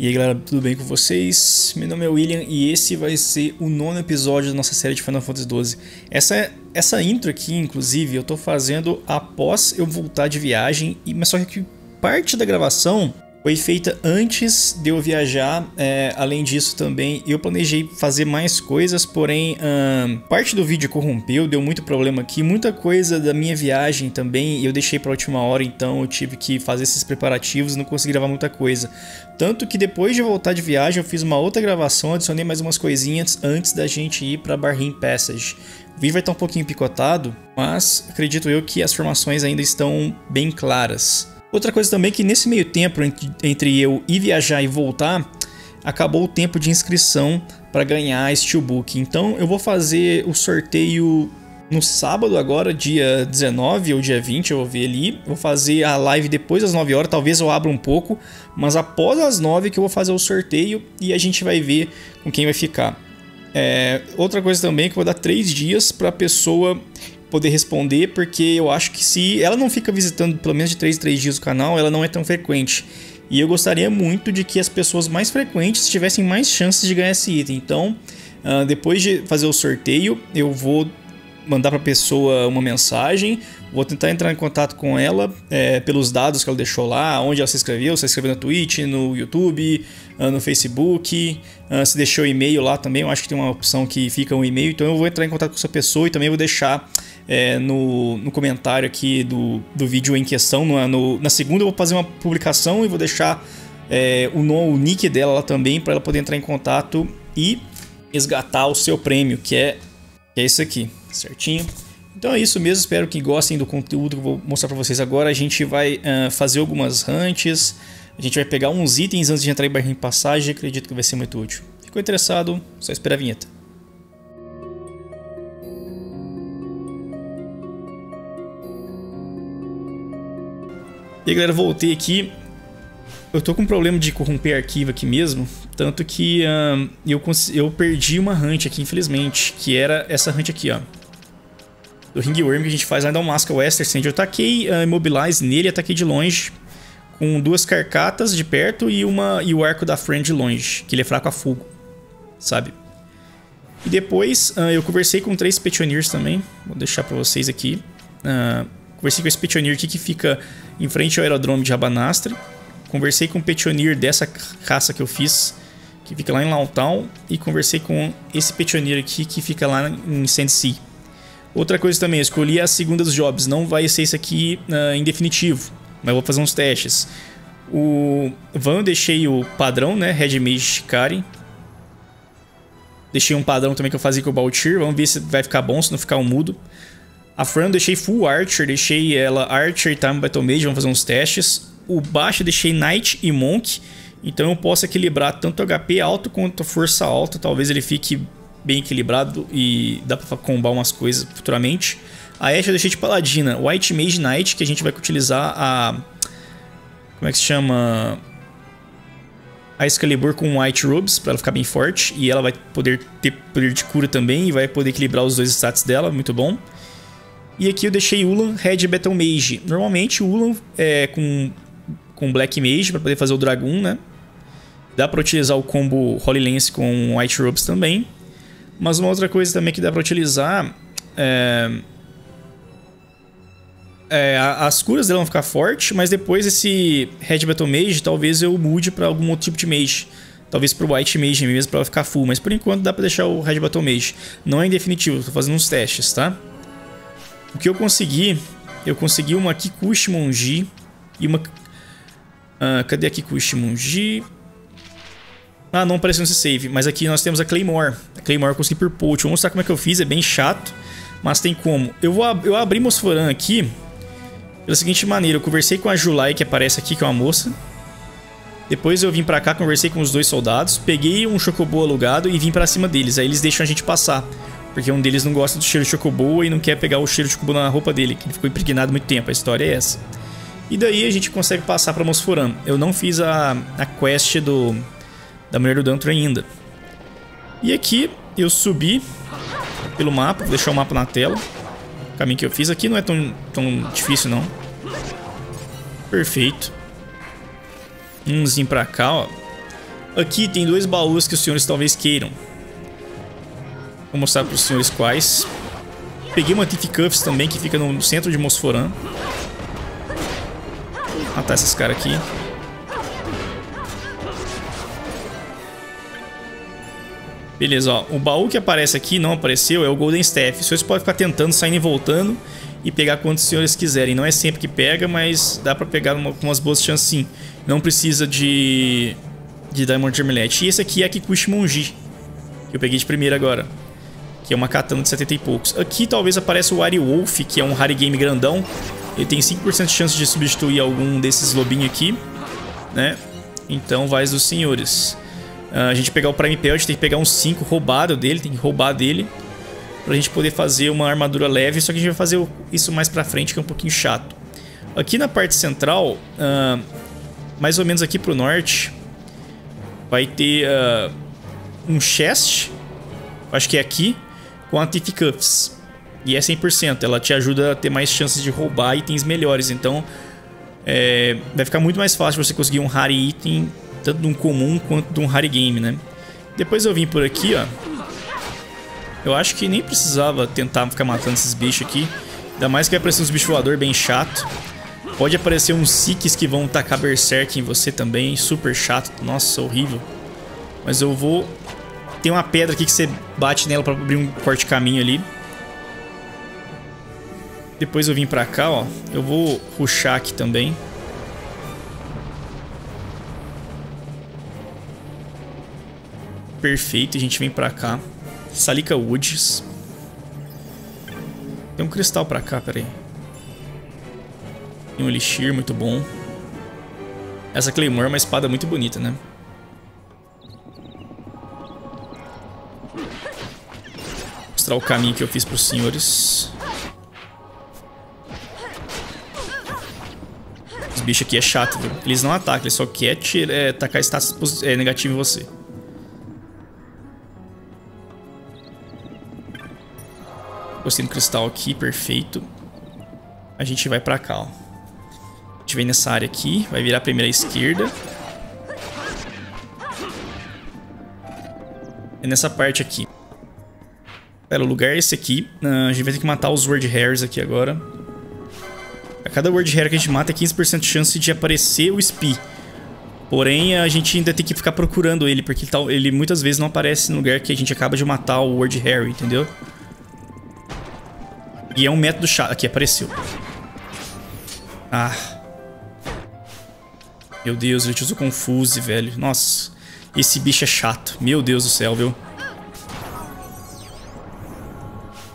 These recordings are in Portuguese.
E aí galera, tudo bem com vocês? Meu nome é William e esse vai ser o nono episódio da nossa série de Final Fantasy XII. Essa, essa intro aqui, inclusive, eu tô fazendo após eu voltar de viagem, mas só que parte da gravação foi feita antes de eu viajar. É, além disso, também eu planejei fazer mais coisas, porém, hum, parte do vídeo corrompeu, deu muito problema aqui. Muita coisa da minha viagem também eu deixei para última hora, então eu tive que fazer esses preparativos, não consegui gravar muita coisa. Tanto que depois de voltar de viagem, eu fiz uma outra gravação, adicionei mais umas coisinhas antes da gente ir para Barrim Passage. O vídeo vai estar um pouquinho picotado, mas acredito eu que as formações ainda estão bem claras. Outra coisa também é que nesse meio tempo entre eu ir viajar e voltar, acabou o tempo de inscrição para ganhar Steelbook. Então eu vou fazer o sorteio no sábado agora, dia 19 ou dia 20, eu vou ver ali. Vou fazer a live depois das 9 horas, talvez eu abra um pouco, mas após as 9 que eu vou fazer o sorteio e a gente vai ver com quem vai ficar. É, outra coisa também é que eu vou dar 3 dias para a pessoa poder responder, porque eu acho que se ela não fica visitando pelo menos de 3 em 3 dias o canal, ela não é tão frequente. E eu gostaria muito de que as pessoas mais frequentes tivessem mais chances de ganhar esse item. Então, uh, depois de fazer o sorteio, eu vou mandar para a pessoa uma mensagem, vou tentar entrar em contato com ela é, pelos dados que ela deixou lá, onde ela se inscreveu, se inscreveu na Twitch, no YouTube, uh, no Facebook, uh, se deixou e-mail lá também, eu acho que tem uma opção que fica um e-mail, então eu vou entrar em contato com essa pessoa e também vou deixar é, no, no comentário aqui do, do vídeo em questão. No, no, na segunda eu vou fazer uma publicação e vou deixar é, o, o nick dela lá também para ela poder entrar em contato e resgatar o seu prêmio, que é, que é esse aqui, certinho? Então é isso mesmo, espero que gostem do conteúdo que eu vou mostrar para vocês agora. A gente vai uh, fazer algumas hunts, a gente vai pegar uns itens antes de entrar em barrinha de passagem, acredito que vai ser muito útil. Ficou interessado? Só espera a vinheta. E aí, galera, voltei aqui. Eu tô com um problema de corromper arquivo aqui mesmo. Tanto que uh, eu, eu perdi uma hunt aqui, infelizmente. Que era essa hunt aqui, ó. Do Ringworm que a gente faz lá da Masca Western Sand. Eu taquei uh, Immobilize nele, ataquei de longe. Com duas carcatas de perto e, uma, e o arco da Friend de longe. Que ele é fraco a fogo. Sabe? E depois uh, eu conversei com três Petioniers também. Vou deixar pra vocês aqui. Uh, conversei com esse Petionier aqui que fica em frente ao aerodrome de Rabanastre. Conversei com o Petionier dessa caça que eu fiz, que fica lá em Launtown, e conversei com esse Petionier aqui que fica lá em Sandsea. Outra coisa também, escolhi a segunda dos jobs, não vai ser isso aqui uh, em definitivo, mas vou fazer uns testes. O Van eu deixei o padrão, né, Red Mage Shikari. Deixei um padrão também que eu fazia com o Baltir, vamos ver se vai ficar bom, se não ficar um mudo. A Fran eu deixei full Archer, deixei ela Archer Time Battle Mage, vamos fazer uns testes. O baixo eu deixei Knight e Monk, então eu posso equilibrar tanto HP alto quanto força alta, talvez ele fique bem equilibrado e dá pra combar umas coisas futuramente. A Ashe eu deixei de Paladina, White Mage Knight, que a gente vai utilizar a... Como é que se chama? A Excalibur com White Robes, para ela ficar bem forte. E ela vai poder ter poder de cura também e vai poder equilibrar os dois stats dela, muito bom. E aqui eu deixei Ulan Red Battle Mage. Normalmente Ulan é com, com Black Mage para poder fazer o Dragoon, né? Dá para utilizar o combo Holy Lance com White Robes também. Mas uma outra coisa também que dá para utilizar é... É, as curas dela vão ficar fortes, mas depois esse Red Battle Mage talvez eu mude para algum outro tipo de Mage. Talvez pro White Mage mesmo para ficar full, mas por enquanto dá para deixar o Red Battle Mage. Não é em definitivo, tô fazendo uns testes, tá? O que eu consegui, eu consegui uma Kikuchi Monji e uma... Uh, cadê a Kikuchi Monji? Ah, não apareceu nesse save, mas aqui nós temos a Claymore. A Claymore eu consegui por poach. Vou mostrar como é que eu fiz, é bem chato, mas tem como. Eu vou eu abri Mosforan aqui pela seguinte maneira, eu conversei com a Julai, que aparece aqui, que é uma moça. Depois eu vim pra cá, conversei com os dois soldados, peguei um Chocobo alugado e vim pra cima deles. Aí eles deixam a gente passar. Porque um deles não gosta do cheiro de chocobo e não quer pegar o cheiro de chocobo na roupa dele, que ele ficou impregnado muito tempo. A história é essa. E daí a gente consegue passar pra Mosforan. Eu não fiz a, a quest do, da Mulher do Dantro ainda. E aqui eu subi pelo mapa, vou deixar o mapa na tela. O caminho que eu fiz aqui não é tão, tão difícil não. Perfeito. Umzinho pra cá, ó. Aqui tem dois baús que os senhores talvez queiram. Vou mostrar para os senhores quais. Peguei uma Tiff Cuffs também, que fica no centro de Mosforan. Matar esses caras aqui. Beleza, ó. O baú que aparece aqui, não apareceu, é o Golden Staff. Senhores podem ficar tentando, saindo e voltando e pegar quantos senhores quiserem. Não é sempre que pega, mas dá pra pegar uma, com umas boas chances sim. Não precisa de, de Diamond Germelet. E esse aqui é a Kikuchi Monji, que eu peguei de primeira agora. Que é uma katana de 70 e poucos. Aqui talvez apareça o Ari Wolf, que é um Harry Game grandão. Ele tem 5% de chance de substituir algum desses lobinhos aqui, né? Então vai dos senhores. Uh, a gente pegar o Prime Pelt, tem que pegar uns 5 roubado dele, tem que roubar dele pra gente poder fazer uma armadura leve, só que a gente vai fazer isso mais pra frente, que é um pouquinho chato. Aqui na parte central, uh, mais ou menos aqui pro norte, vai ter uh, um chest, acho que é aqui, com a Tiff Cuffs. E é 100%, ela te ajuda a ter mais chances de roubar itens melhores, então é, vai ficar muito mais fácil você conseguir um rare item, tanto de um comum quanto de um rare game, né? Depois eu vim por aqui, ó, eu acho que nem precisava tentar ficar matando esses bichos aqui. Ainda mais que vai aparecer uns bichos voador bem chato. Pode aparecer uns Sikis que vão tacar Berserk em você também. Super chato. Nossa, horrível. Mas eu vou... Tem uma pedra aqui que você bate nela pra abrir um corte caminho ali. Depois eu vim pra cá, ó. Eu vou ruxar aqui também. Perfeito, a gente vem pra cá. Salika Woods. Tem um cristal pra cá, peraí. Tem um Elixir muito bom. Essa Claymore é uma espada muito bonita, né? Vou mostrar o caminho que eu fiz pros senhores. Os bichos aqui é chato, viu? Eles não atacam, eles só querem é, tacar status é, negativo em você. Gostei do cristal aqui, perfeito. A gente vai pra cá, ó. A gente vem nessa área aqui, vai virar a primeira esquerda. É nessa parte aqui. Pera, o lugar é esse aqui. Uh, a gente vai ter que matar os Word Hairs aqui agora. A cada Word Hair que a gente mata é 15% de chance de aparecer o Spee. Porém, a gente ainda tem que ficar procurando ele, porque ele, tá, ele muitas vezes não aparece no lugar que a gente acaba de matar o Word Hair, entendeu? E é um método chato. Aqui, apareceu. Ah. Meu Deus, ele te usou Confuse, velho. Nossa. Esse bicho é chato. Meu Deus do céu, viu?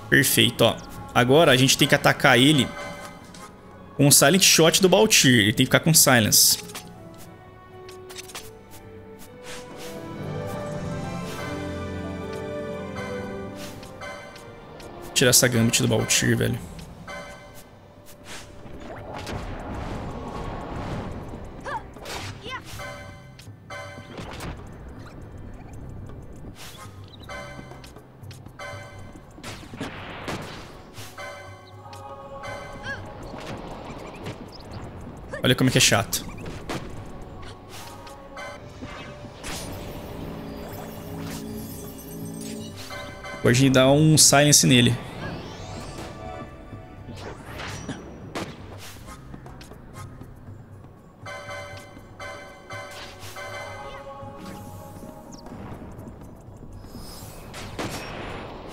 Perfeito, ó. Agora a gente tem que atacar ele com o Silent Shot do Baltir. Ele tem que ficar com Silence. Tirar essa Gambit do Baltir, velho. Olha como é que é chato. Pode dar um silence nele.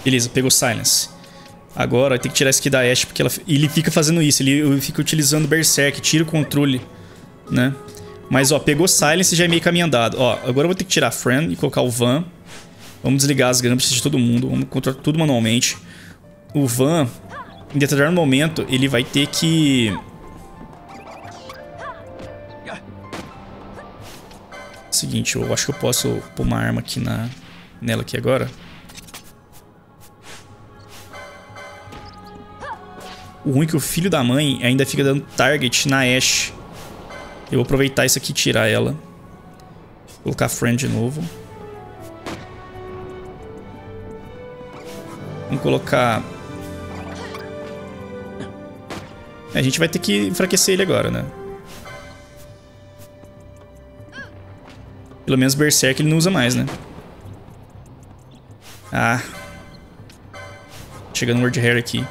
Beleza, pegou Silence. Agora tem que tirar isso aqui da Ashe, porque ela, ele fica fazendo isso. Ele fica utilizando Berserk, tira o controle, né? Mas, ó, pegou Silence e já é meio caminho andado. Ó, agora eu vou ter que tirar Friend e colocar o Van. Vamos desligar as gambits de todo mundo. Vamos controlar tudo manualmente. O Van, em determinado momento, ele vai ter que... Seguinte, eu acho que eu posso pôr uma arma aqui na, nela aqui agora. O ruim é que o filho da mãe ainda fica dando target na Ashe. Eu vou aproveitar isso aqui e tirar ela. Colocar friend de novo. Vamos colocar... A gente vai ter que enfraquecer ele agora, né? Pelo menos Berserk ele não usa mais, né? Ah. Chegando o Word Hair aqui.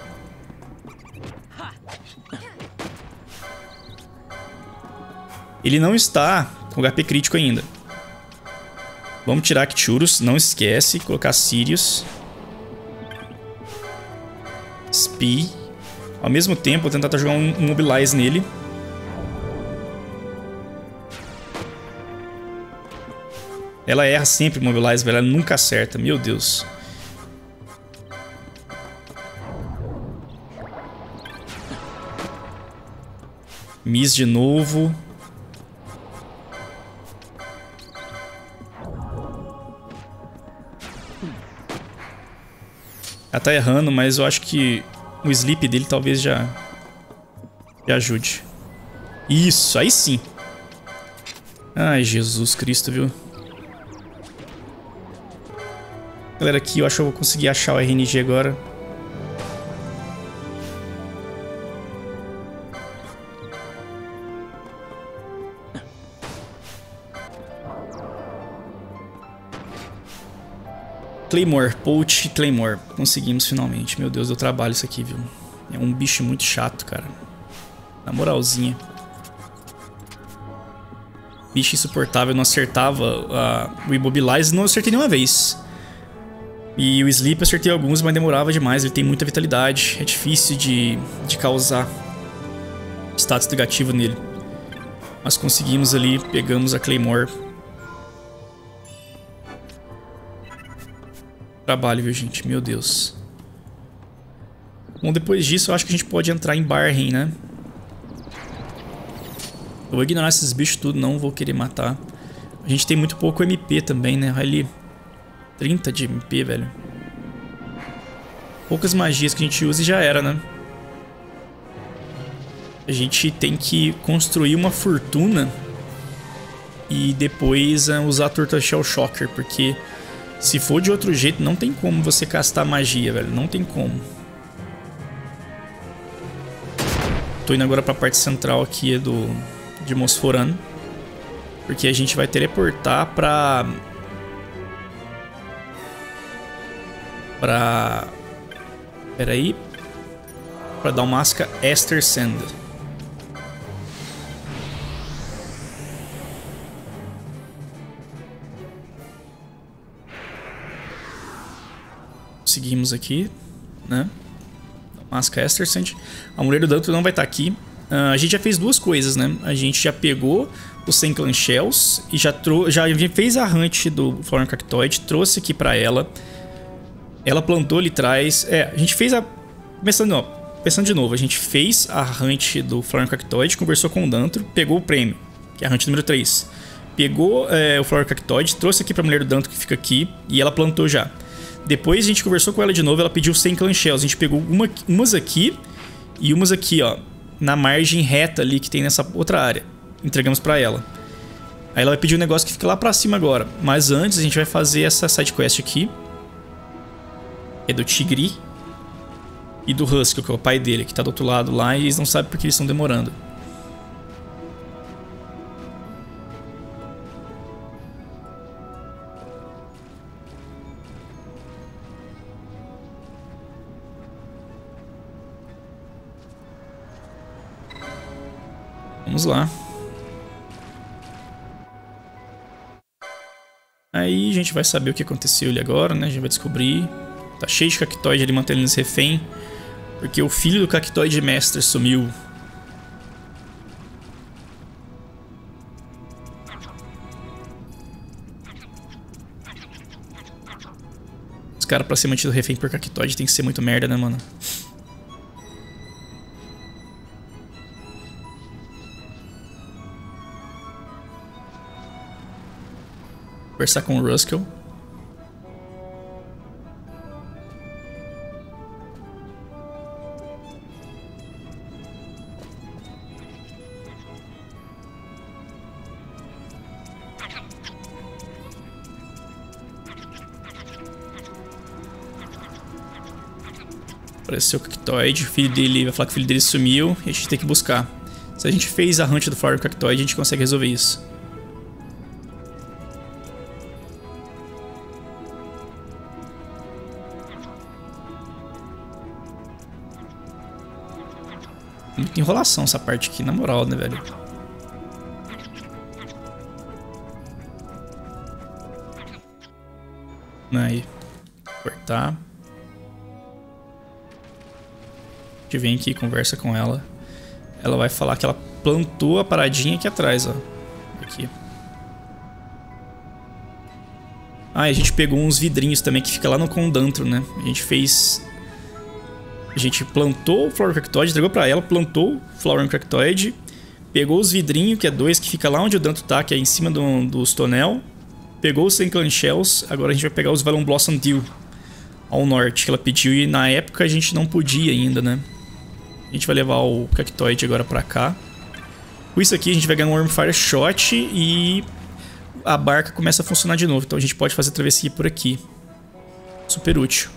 Ele não está com HP crítico ainda. Vamos tirar Cthulhus, não esquece. Colocar Sirius. Spee. Ao mesmo tempo, vou tentar jogar um Mobilize nele. Ela erra sempre Mobilize, velho. Ela nunca acerta. Meu Deus. Miss de novo. Ela tá errando, mas eu acho que o sleep dele talvez já, já ajude. Isso, aí sim. Ai, Jesus Cristo, viu? Galera, aqui eu acho que eu vou conseguir achar o RNG agora. Claymore, Poach Claymore. Conseguimos finalmente. Meu Deus, deu trabalho isso aqui, viu? É um bicho muito chato, cara. Na moralzinha. Bicho insuportável, não acertava uh, o Immobilize, não acertei nenhuma vez. E o Sleep acertei alguns, mas demorava demais, ele tem muita vitalidade, é difícil de, de causar status negativo nele. Mas conseguimos ali, pegamos a Claymore trabalho, viu, gente? Meu Deus. Bom, depois disso, eu acho que a gente pode entrar em Barren, né? Eu vou ignorar esses bichos tudo, não vou querer matar. A gente tem muito pouco MP também, né? Ali. 30 de MP, velho. Poucas magias que a gente usa e já era, né? A gente tem que construir uma fortuna e depois uh, usar a Turtle Shell Shocker, porque se for de outro jeito, não tem como você castar magia, velho. Não tem como. Tô indo agora pra parte central aqui do, de Mosforan. Porque a gente vai teleportar pra... Pra... Pera aí. Pra masca Esther Sand. Seguimos aqui, né? Masca Estersand. A mulher do Danto não vai estar tá aqui. Uh, a gente já fez duas coisas, né? A gente já pegou os 100 Clan Shells e já, já fez a hunt do Florian Cactoid, trouxe aqui pra ela. Ela plantou ali atrás. É, a gente fez a... Ó, pensando de novo, a gente fez a hunt do Florian Cactoid, conversou com o Dantro, pegou o prêmio, que é a hunt número 3. Pegou é, o Florian Cactoid, trouxe aqui pra mulher do Dantro que fica aqui e ela plantou já. Depois a gente conversou com ela de novo, ela pediu 100 clan shells. A gente pegou uma, umas aqui e umas aqui, ó, na margem reta ali que tem nessa outra área. Entregamos pra ela. Aí ela vai pedir um negócio que fica lá pra cima agora. Mas antes a gente vai fazer essa side quest aqui. É do Tigri. E do Husky, que é o pai dele, que tá do outro lado lá e eles não sabem porque eles estão demorando. Vamos lá. Aí a gente vai saber o que aconteceu ali agora, né? A gente vai descobrir. Tá cheio de cactoide ali mantendo eles refém. Porque o filho do cactoide mestre sumiu. Os caras pra ser mantido refém por cactoide tem que ser muito merda, né, mano? Conversar com o Ruskell. Apareceu o Cactoid, o filho dele vai falar que o filho dele sumiu e a gente tem que buscar. Se a gente fez a hunt do Fire Cactoid, a gente consegue resolver isso. Muita enrolação essa parte aqui, na moral, né, velho? Aí. Cortar. A gente vem aqui conversa com ela. Ela vai falar que ela plantou a paradinha aqui atrás, ó. Aqui. Ah, e a gente pegou uns vidrinhos também que fica lá no condantro, né? A gente fez... A gente plantou o Flower Cactoid, entregou pra ela, plantou o Flower Cactoid, pegou os vidrinhos, que é dois, que fica lá onde o Danto tá, que é em cima do, dos tonel, pegou os Senclan Shells, agora a gente vai pegar os Vellum Blossom Dew ao norte, que ela pediu, e na época a gente não podia ainda, né? A gente vai levar o Cactoid agora pra cá. Com isso aqui a gente vai ganhar um Wormfire Shot e a barca começa a funcionar de novo. Então a gente pode fazer a travessia por aqui. Super útil.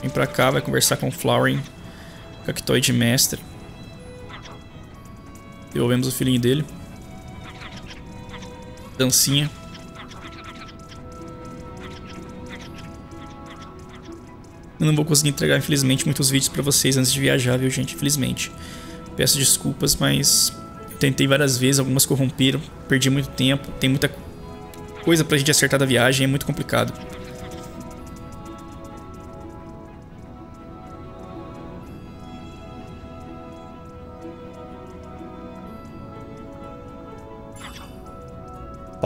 Vem pra cá, vai conversar com o Flowering. Cactoid Mestre. Devolvemos o filhinho dele. Dancinha. Eu não vou conseguir entregar, infelizmente, muitos vídeos pra vocês antes de viajar, viu, gente? Infelizmente. Peço desculpas, mas tentei várias vezes, algumas corromperam, perdi muito tempo, tem muita coisa pra gente acertar da viagem, é muito complicado.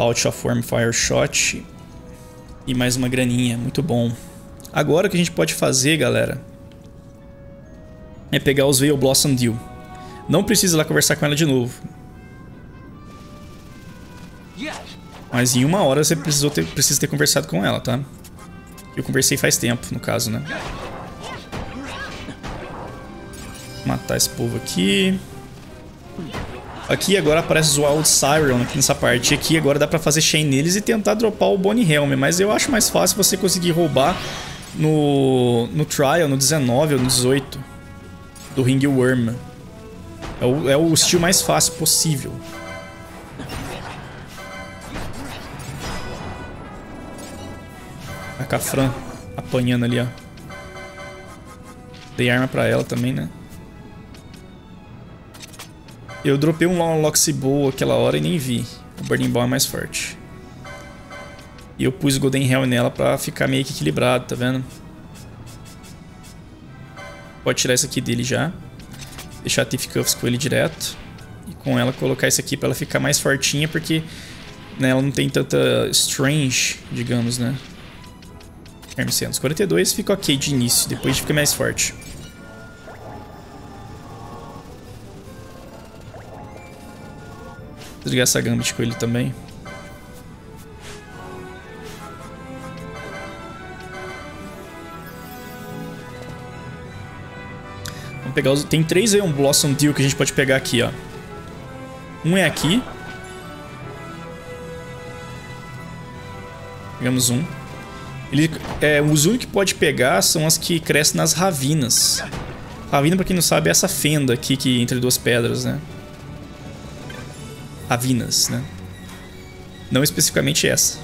Pouch of Worm Fire Shot e mais uma graninha, muito bom. Agora o que a gente pode fazer, galera, é pegar os Veil Blossom Dew. Não precisa lá conversar com ela de novo. Mas em uma hora você precisou ter, precisa ter conversado com ela, tá? Eu conversei faz tempo, no caso, né? Matar esse povo aqui. Aqui agora aparece o Wild Siren aqui nessa parte. Aqui agora dá pra fazer chain neles e tentar dropar o Bonnie Helm. Mas eu acho mais fácil você conseguir roubar no, no Trial, no 19 ou no 18 do Ring Worm. É o, é o estilo mais fácil possível. A Cafran apanhando ali, ó. Dei arma pra ela também, né? Eu dropei um Loxy Bow aquela hora e nem vi. O Burning Ball é mais forte. E eu pus Golden Hell nela pra ficar meio que equilibrado, tá vendo? Pode tirar isso aqui dele já. Deixar a Thief Cuffs com ele direto. E com ela colocar isso aqui pra ela ficar mais fortinha, porque né, ela não tem tanta strange, digamos, né? Hermes 42 fica ok de início, depois fica mais forte. Desligar essa Gambit com ele também. pegar os... Tem três Aeon Blossom Deal que a gente pode pegar aqui, ó. Um é aqui. Pegamos um. Ele, é, os únicos que pode pegar são as que crescem nas ravinas. Ravina, pra quem não sabe, é essa fenda aqui que entre duas pedras, né? Ravinas, né? Não especificamente essa.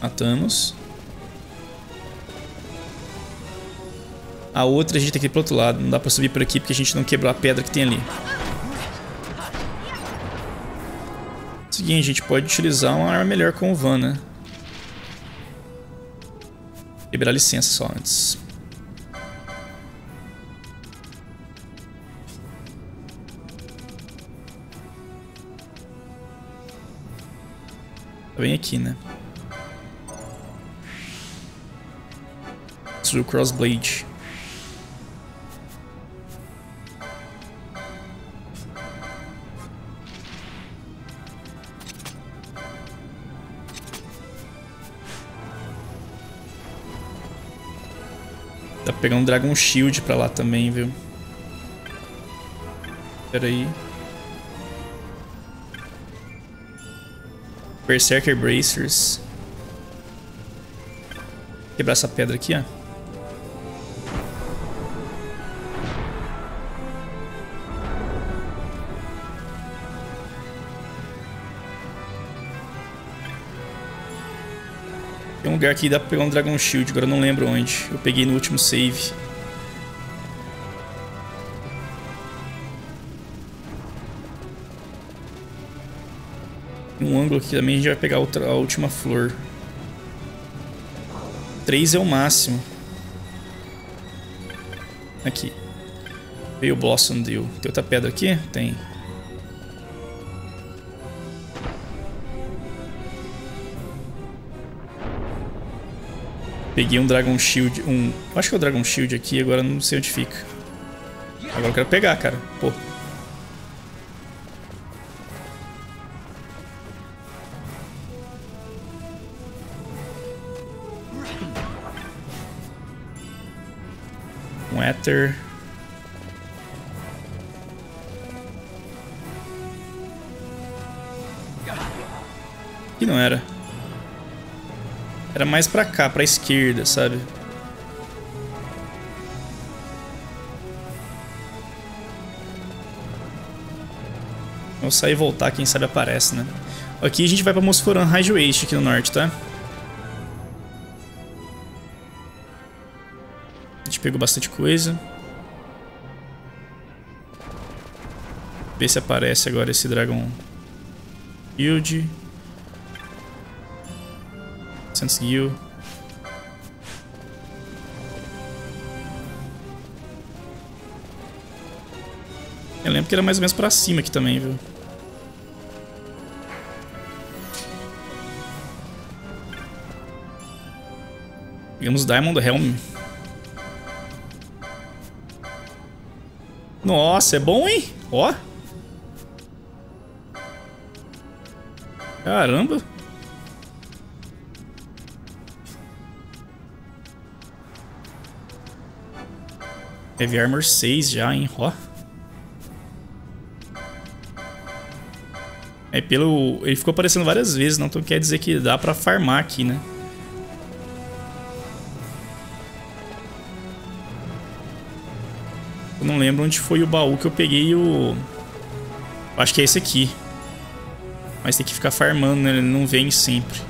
Matamos. A outra a gente tem que ir pro outro lado. Não dá pra subir por aqui porque a gente não quebrou a pedra que tem ali. Seguinte, a gente pode utilizar uma arma melhor com o Van, né? A licença só antes. Vem aqui, né? Through Crossblade. Pegar um Dragon Shield pra lá também, viu? Pera aí. Berserker Bracers. Quebrar essa pedra aqui, ó. Lugar que dá pra pegar um Dragon Shield, agora eu não lembro onde. Eu peguei no último save. Um ângulo aqui também a gente vai pegar outra, a última flor. 3 é o máximo. Aqui. Veio o Blossom Dew. Tem outra pedra aqui? Tem. Peguei um Dragon Shield, um... Acho que é o Dragon Shield aqui, agora não sei onde fica. Agora eu quero pegar, cara. Pô. Um Ether. Que não era. Era mais pra cá, pra esquerda, sabe? Vamos sair e voltar, quem sabe aparece, né? Aqui a gente vai pra Mosforan High Waste aqui no norte, tá? A gente pegou bastante coisa. Ver se aparece agora esse Dragon Shield. Conseguiu. Eu lembro que era mais ou menos pra cima aqui também, viu? Pegamos Diamond Helm. Nossa, é bom, hein? Ó. Caramba. Heavy Armor 6 já, hein? Ó. É pelo... Ele ficou aparecendo várias vezes, não então quer dizer que dá pra farmar aqui, né? Eu não lembro onde foi o baú que eu peguei o... Acho que é esse aqui. Mas tem que ficar farmando, né? Ele não vem sempre.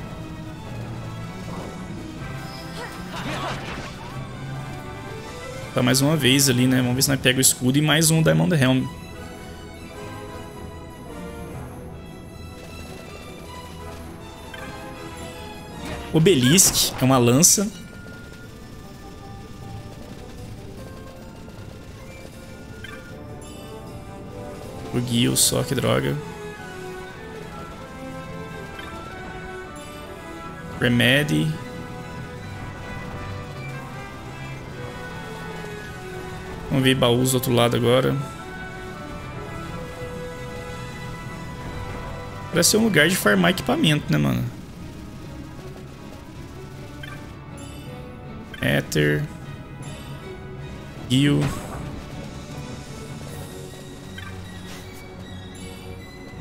Tá mais uma vez ali, né? Vamos ver se nós pega o escudo e mais um Diamond Helm. Obelisk é uma lança. O Gil só, que droga. Remedy. Vamos ver baús do outro lado agora. Parece ser um lugar de farmar equipamento, né, mano? Ether. Gil.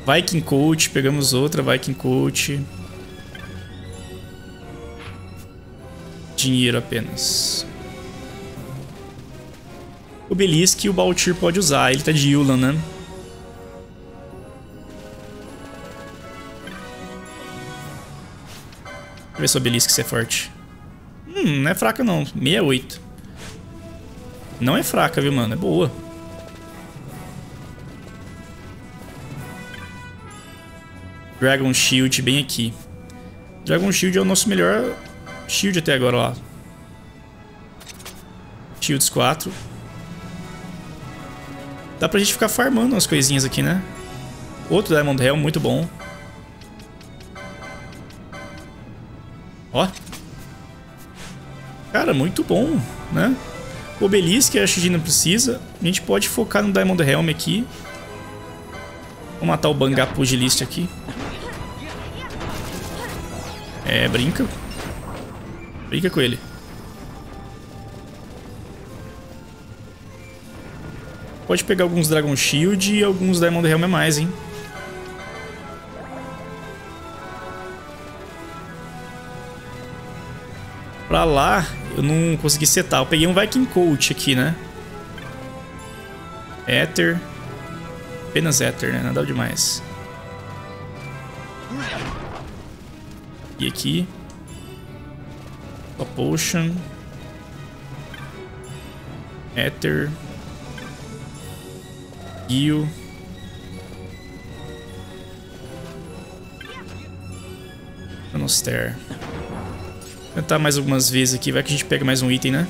Viking Coach, pegamos outra Viking Coach. Dinheiro apenas. O Belisk e o Baltir pode usar. Ele tá de Yulan, né? Deixa eu ver se o Belisk é forte. Hum, não é fraca não. 68. Não é fraca, viu, mano? É boa. Dragon Shield bem aqui. Dragon Shield é o nosso melhor shield até agora, ó. Shields 4. Dá pra gente ficar farmando umas coisinhas aqui, né? Outro Diamond Helm, muito bom. Ó. Cara, muito bom, né? Obelisk, a Shiji não precisa. A gente pode focar no Diamond Helm aqui. Vou matar o Bangá Pugilist aqui. É, brinca. Brinca com ele. Pode pegar alguns Dragon Shield e alguns Diamond Helm a mais, hein? Pra lá, eu não consegui setar. Eu peguei um Viking Coach aqui, né? Ether. Apenas Ether, né? Nada demais. E aqui. A Potion. Ether. Gil. Monaster. Tentar mais algumas vezes aqui, vai que a gente pega mais um item, né?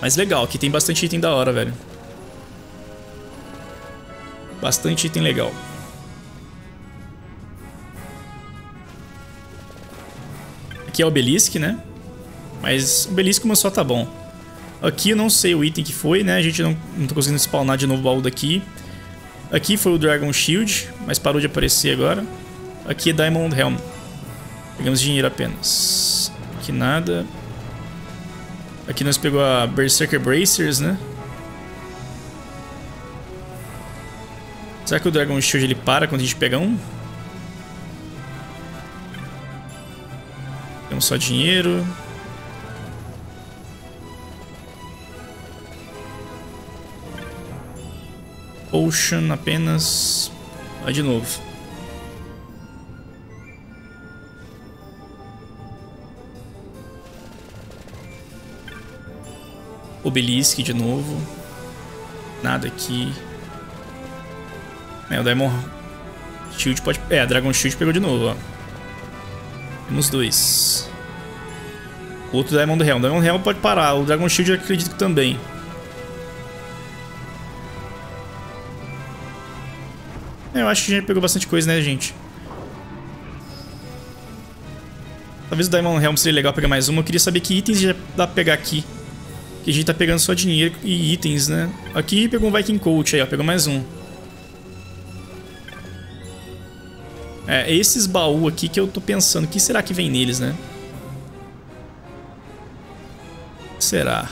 Mas legal, aqui tem bastante item da hora, velho. Bastante item legal. Aqui é o Obelisk, né? Mas o Obelisk começou tá bom. Aqui eu não sei o item que foi, né? A gente não, não tá conseguindo spawnar de novo o baú daqui. Aqui foi o Dragon Shield, mas parou de aparecer agora. Aqui é Diamond Helm. Pegamos dinheiro apenas. Aqui nada. Aqui nós pegou a Berserker Bracers, né? Será que o Dragon Shield ele para quando a gente pega um? Temos só dinheiro. Potion apenas. Vai de novo. Obelisk de novo. Nada aqui. É, o Diamond Shield pode... É, a Dragon Shield pegou de novo, ó. Temos dois. Outro Diamond Helm. O Diamond Helm pode parar. O Dragon Shield eu acredito que também. Eu acho que a gente pegou bastante coisa, né, gente? Talvez o Diamond Helm seria legal pegar mais uma. Eu queria saber que itens já dá pra pegar aqui. Que a gente tá pegando só dinheiro e itens, né? Aqui pegou um Viking Coach aí, ó. Pegou mais um. É, esses baús aqui que eu tô pensando. O que será que vem neles, né? Será?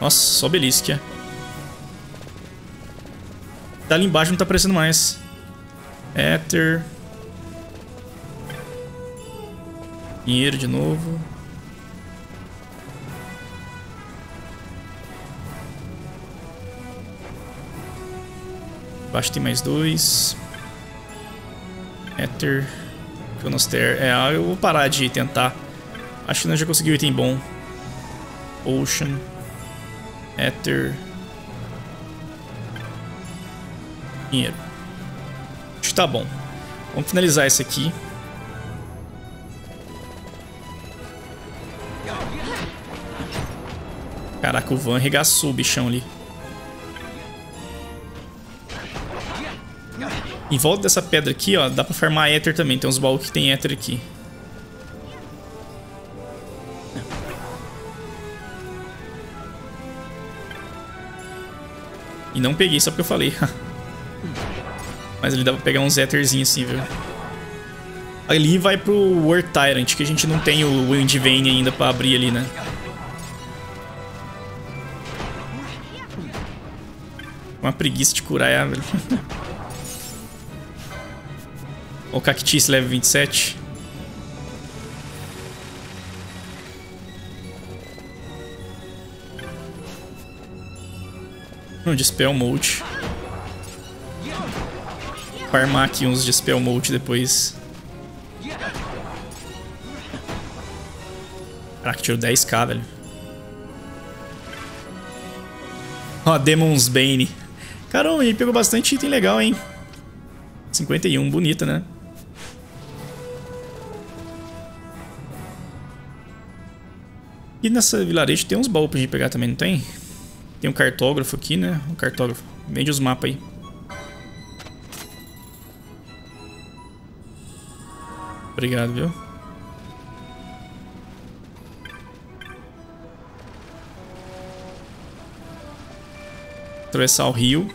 Nossa, só Belisk, é. Tá ali embaixo não tá aparecendo mais. Ether. Dinheiro de novo. Embaixo tem mais dois. Ether. Chronoster. É, eu vou parar de tentar. Acho que nós já conseguimos item bom. Ocean. Ether. Dinheiro. Acho que tá bom. Vamos finalizar esse aqui. Caraca, o Van arregaçou o bichão ali. Em volta dessa pedra aqui, ó, dá pra farmar Ether também. Tem uns baús que tem Ether aqui. E não peguei só porque eu falei. Mas ele dá pra pegar uns Etherzinhos assim, viu? Ali vai pro War Tyrant, que a gente não tem o Wind Vein ainda pra abrir ali, né? Uma preguiça de curar ela, velho. O Cactice level 27. Um Dispel Mode. Farmar aqui uns Dispel Mode depois. Caraca, tirou 10k, velho. Ó, Demon's Bane. Caramba, ele pegou bastante item legal, hein? 51, bonita, né? E nessa vilarejo tem uns baús pra gente pegar também, não tem? Tem um cartógrafo aqui, né? Um cartógrafo. Vende os mapas aí. Obrigado, viu? Atravessar o rio.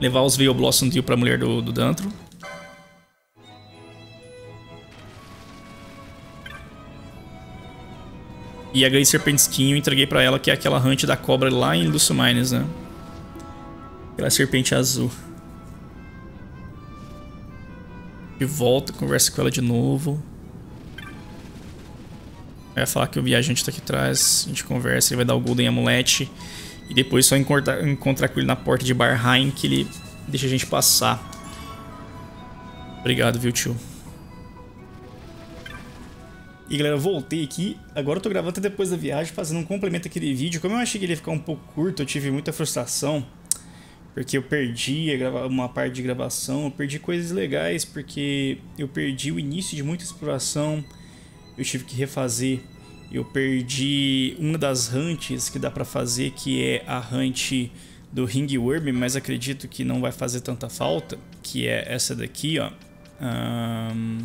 Levar os Veil Blossom Deal pra mulher do, do Dantro. E a Grey Serpent Skin eu entreguei pra ela, que é aquela hunt da cobra lá em Lucio Mines, né? Aquela serpente azul. De volta, conversa com ela de novo. Vai falar que o viajante tá aqui atrás. A gente conversa, ele vai dar o Golden Amulet. E depois só encontrar, encontrar com ele na porta de Barheim que ele deixa a gente passar. Obrigado, viu, tio? E galera, eu voltei aqui. Agora eu tô gravando até depois da viagem, fazendo um complemento àquele vídeo. Como eu achei que ele ia ficar um pouco curto, eu tive muita frustração. Porque eu perdi uma parte de gravação, eu perdi coisas legais, porque eu perdi o início de muita exploração. Eu tive que refazer. Eu perdi uma das hunts que dá pra fazer, que é a hunt do Ringworm, mas acredito que não vai fazer tanta falta, que é essa daqui, ó. Um...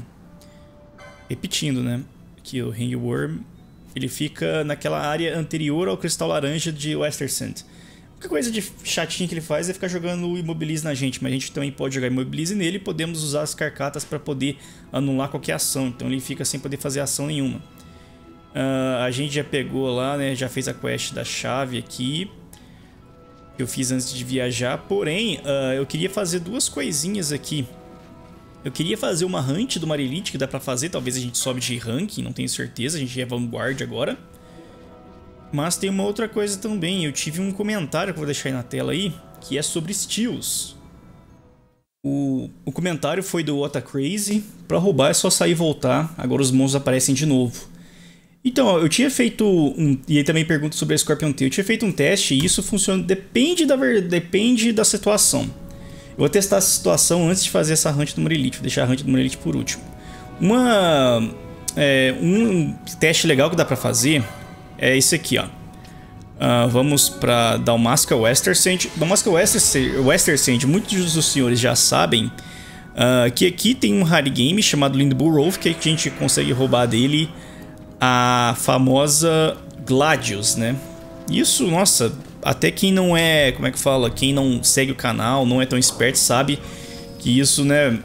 Repetindo, né? que o Ringworm ele fica naquela área anterior ao cristal laranja de Westersand. Única coisa de chatinha que ele faz é ficar jogando o Immobilize na gente, mas a gente também pode jogar Immobilize nele e podemos usar as carcatas para poder anular qualquer ação, então ele fica sem poder fazer ação nenhuma. Uh, a gente já pegou lá, né, já fez a quest da chave aqui, que eu fiz antes de viajar, porém uh, eu queria fazer duas coisinhas aqui. Eu queria fazer uma hunt do Marilite, que dá pra fazer, talvez a gente sobe de ranking, não tenho certeza, a gente é Vanguard agora. Mas tem uma outra coisa também, eu tive um comentário que eu vou deixar aí na tela aí, que é sobre steals. O, o comentário foi do Ota Crazy, pra roubar é só sair e voltar, agora os monstros aparecem de novo. Então, eu tinha feito um. E ele também pergunta sobre a Scorpion Tail. Eu tinha feito um teste e isso funciona. Depende da, depende da situação. Eu vou testar essa situação antes de fazer essa hunt do Murilite. Vou deixar a hunt do Murilite por último. Uma, é, um teste legal que dá pra fazer é esse aqui, ó. Uh, vamos para Dalmasca Westersand. Dalmasca Westersand, muitos dos senhores já sabem uh, que aqui tem um hard game chamado Lindbull que a gente consegue roubar dele a famosa Gladius, né? Isso, nossa, até quem não é, como é que fala, quem não segue o canal, não é tão esperto, sabe que isso, né,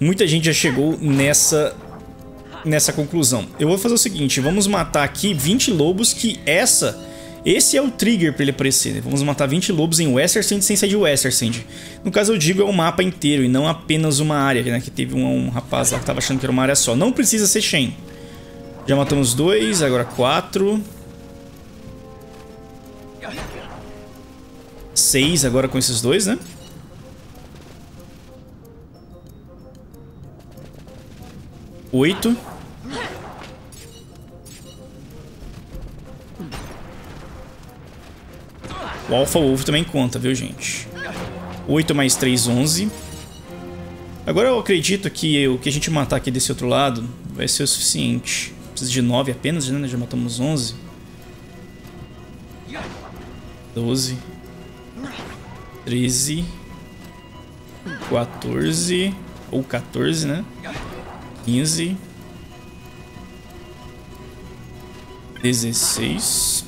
muita gente já chegou nessa nessa conclusão. Eu vou fazer o seguinte, vamos matar aqui 20 lobos que essa esse é o trigger para ele aparecer, né? Vamos matar 20 lobos em Westersand sem sair de Westersand. No caso eu digo é o mapa inteiro e não apenas uma área, né? Que teve um, um rapaz lá que tava achando que era uma área só. Não precisa ser Shen. Já matamos dois, agora quatro. 6 agora com esses dois, né? Oito. O Alpha Wolf também conta, viu, gente? 8 mais 3, 11. Agora eu acredito que o que a gente matar aqui desse outro lado vai ser o suficiente. Precisa de 9 apenas, né? Já matamos 11. 12. 13, 14, ou 14, né? 15, 16,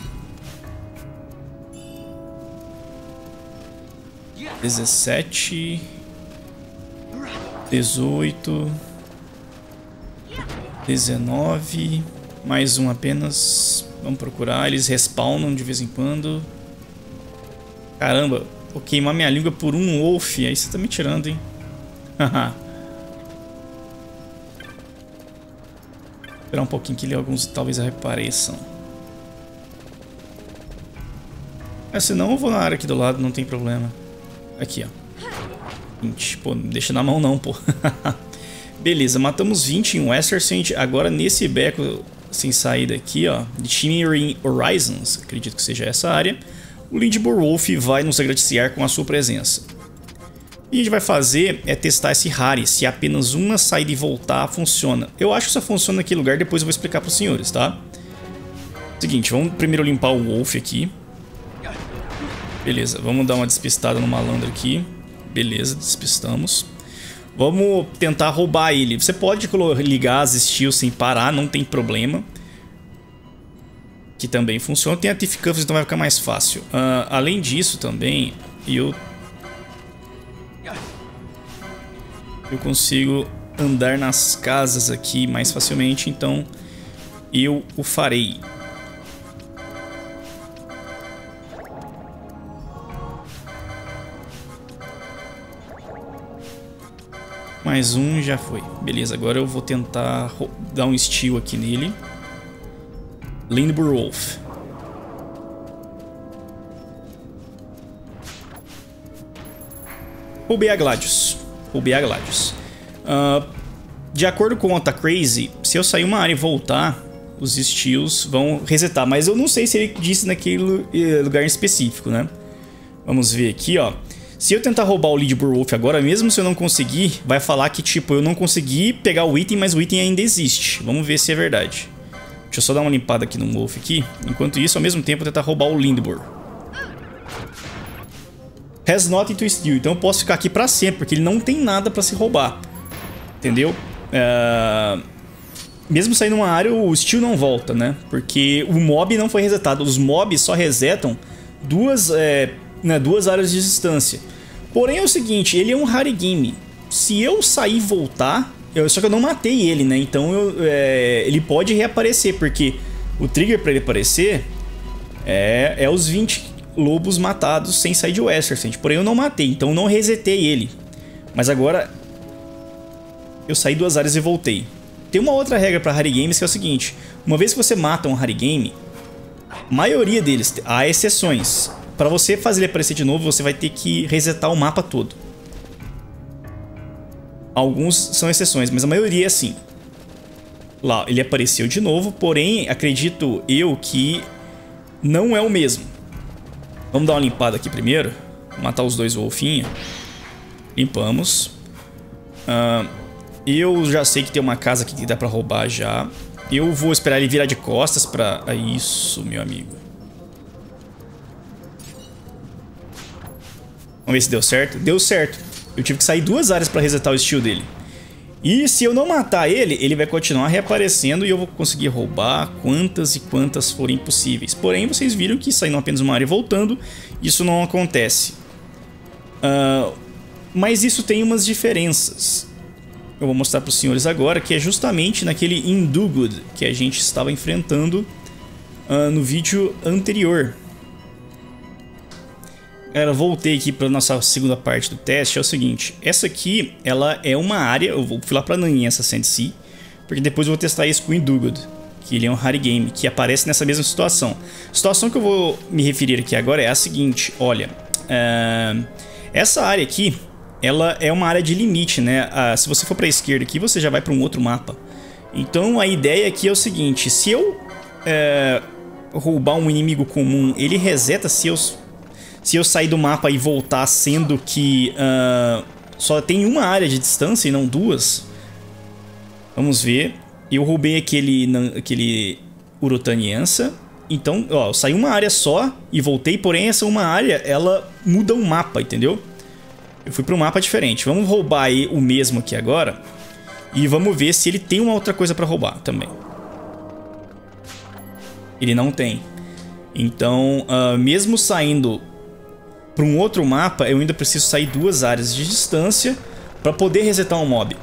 17, 18, 19, mais um apenas. Vamos procurar, eles respawnam de vez em quando. Caramba, Vou queimar minha língua por um wolf. Aí você tá me tirando, hein? Esperar um pouquinho que ele, alguns talvez apareçam. É, senão eu vou na área aqui do lado, não tem problema. Aqui, ó. 20. Pô, não deixa na mão não, pô. Beleza, matamos 20 em Westersand. Agora nesse beco sem saída aqui, ó. De Shimmering Horizons. Acredito que seja essa área o Lindbor Wolf vai nos agradecer com a sua presença. O que a gente vai fazer é testar esse Harry, se apenas uma saída e voltar funciona. Eu acho que só funciona naquele lugar, depois eu vou explicar para os senhores, tá? Seguinte, vamos primeiro limpar o Wolf aqui. Beleza, vamos dar uma despistada no malandro aqui. Beleza, despistamos. Vamos tentar roubar ele. Você pode ligar as steels sem parar, não tem problema que também funciona. Tem a Thief Cuffs, então vai ficar mais fácil. Uh, além disso também, eu... Eu consigo andar nas casas aqui mais facilmente, então eu o farei. Mais um já foi. Beleza, agora eu vou tentar dar um estilo aqui nele. Lindbur Wolf. Roubei a Gladius. Roubei a Gladius. Uh, de acordo com o Crazy, se eu sair uma área e voltar, os steals vão resetar. Mas eu não sei se ele disse naquele eh, lugar específico, né? Vamos ver aqui, ó. Se eu tentar roubar o Lead Wolf agora, mesmo se eu não conseguir, vai falar que, tipo, eu não consegui pegar o item, mas o item ainda existe. Vamos ver se é verdade. Deixa eu só dar uma limpada aqui no Wolf aqui. Enquanto isso, ao mesmo tempo, tentar roubar o Lindbor. Has nothing to steal. Então eu posso ficar aqui pra sempre, porque ele não tem nada pra se roubar. Entendeu? Uh... Mesmo saindo uma área, o steal não volta, né? Porque o mob não foi resetado. Os mobs só resetam duas... É né, duas áreas de distância. Porém é o seguinte, ele é um rare game. Se eu sair e voltar, eu, só que eu não matei ele, né? Então eu, é, ele pode reaparecer, porque o trigger para ele aparecer é, é os 20 lobos matados sem sair de. Porém eu não matei, então eu não resetei ele. Mas agora eu saí duas áreas e voltei. Tem uma outra regra para Harry Games que é o seguinte: uma vez que você mata um Harry Game, a maioria deles, há exceções, para você fazer ele aparecer de novo, você vai ter que resetar o mapa todo. Alguns são exceções, mas a maioria é assim. Lá, ele apareceu de novo, porém, acredito eu que não é o mesmo. Vamos dar uma limpada aqui primeiro. Matar os dois wolfinhos. Limpamos. Uh, eu já sei que tem uma casa aqui que dá pra roubar já. Eu vou esperar ele virar de costas pra... Ah, isso, meu amigo. Vamos ver se deu certo. Deu certo. Eu tive que sair duas áreas para resetar o estilo dele. E se eu não matar ele, ele vai continuar reaparecendo e eu vou conseguir roubar quantas e quantas forem possíveis. Porém, vocês viram que saindo apenas uma área e voltando, isso não acontece. Uh, mas isso tem umas diferenças. Eu vou mostrar para os senhores agora, que é justamente naquele Indugud que a gente estava enfrentando uh, no vídeo anterior. Galera, voltei aqui para nossa segunda parte do teste. É o seguinte, essa aqui, ela é uma área, eu vou lá para Nanin essa Sensei, porque depois eu vou testar isso com o Indugod, que ele é um rare game, que aparece nessa mesma situação. A situação que eu vou me referir aqui agora é a seguinte, olha, uh, essa área aqui, ela é uma área de limite, né? Uh, se você for para a esquerda aqui, você já vai para um outro mapa. Então a ideia aqui é o seguinte, se eu uh, roubar um inimigo comum, ele reseta seus se eu sair do mapa e voltar sendo que uh, só tem uma área de distância e não duas, vamos ver. Eu roubei aquele, aquele Urotaniensa, então, ó, eu saí uma área só e voltei, porém essa uma área, ela muda o mapa, entendeu? Eu fui para um mapa diferente. Vamos roubar aí o mesmo aqui agora e vamos ver se ele tem uma outra coisa para roubar também. Ele não tem. Então, uh, mesmo saindo para um outro mapa, eu ainda preciso sair duas áreas de distância para poder resetar um mob.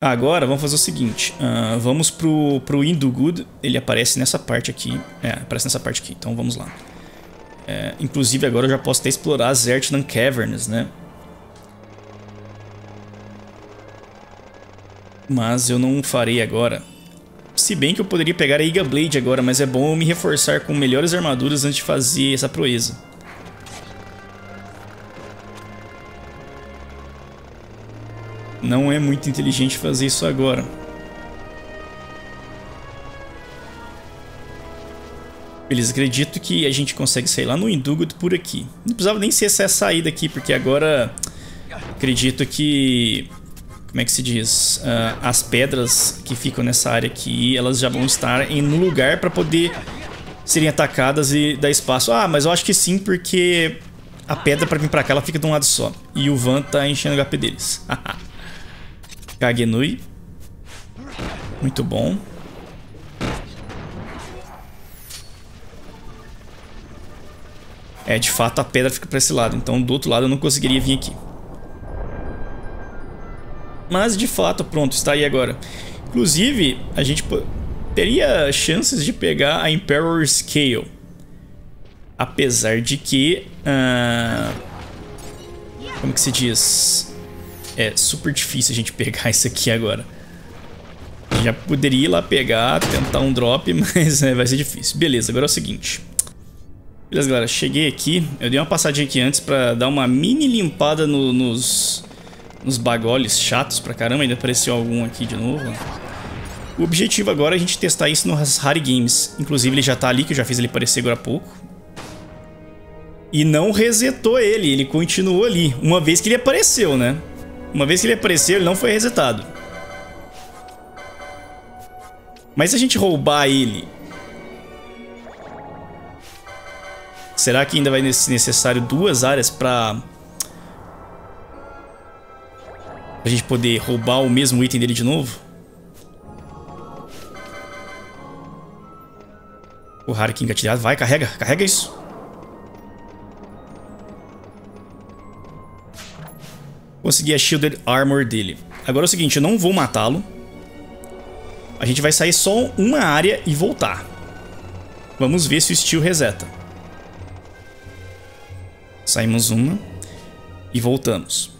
Agora, vamos fazer o seguinte. Uh, vamos pro, pro Indugud. Ele aparece nessa parte aqui. É, aparece nessa parte aqui. Então, vamos lá. É, inclusive, agora eu já posso até explorar as Ertnan Caverns, né? Mas eu não farei agora. Se bem que eu poderia pegar a Iga Blade agora, mas é bom eu me reforçar com melhores armaduras antes de fazer essa proeza. Não é muito inteligente fazer isso agora. Beleza, acredito que a gente consegue sair lá no Indugut por aqui. Não precisava nem ser essa saída aqui, porque agora acredito que como é que se diz? Uh, as pedras que ficam nessa área aqui, elas já vão estar em um lugar para poder serem atacadas e dar espaço. Ah, mas eu acho que sim, porque a pedra para vir para cá ela fica de um lado só. E o Van tá enchendo o HP deles. Kagenui. Muito bom. É, de fato a pedra fica para esse lado, então do outro lado eu não conseguiria vir aqui. Mas de fato, pronto, está aí agora. Inclusive, a gente teria chances de pegar a Emperor Scale. Apesar de que... Uh, como que se diz? É super difícil a gente pegar isso aqui agora. Já poderia ir lá pegar, tentar um drop, mas é, vai ser difícil. Beleza, agora é o seguinte. Beleza, galera. Cheguei aqui. Eu dei uma passadinha aqui antes pra dar uma mini limpada no, nos, nos bagulhos chatos pra caramba. Ainda apareceu algum aqui de novo. O objetivo agora é a gente testar isso no Harry Games. Inclusive ele já tá ali, que eu já fiz ele aparecer agora há pouco. E não resetou ele, ele continuou ali. Uma vez que ele apareceu, né? Uma vez que ele apareceu, ele não foi resetado. Mas se a gente roubar ele... Será que ainda vai ser necessário duas áreas pra... Pra gente poder roubar o mesmo item dele de novo? O Harkin engatilhado. Vai, carrega. Carrega isso. Consegui a Shielded Armor dele. Agora é o seguinte, eu não vou matá-lo. A gente vai sair só uma área e voltar. Vamos ver se o Steel reseta. Saímos uma e voltamos.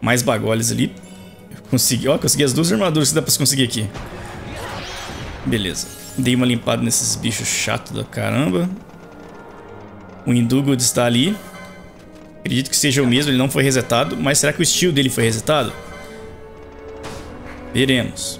Mais bagulhos ali. Consegui, ó, consegui as duas armaduras que dá pra conseguir aqui. Beleza. Dei uma limpada nesses bichos chatos da caramba. O Indugod está ali. Acredito que seja o mesmo, ele não foi resetado. Mas será que o estilo dele foi resetado? Veremos.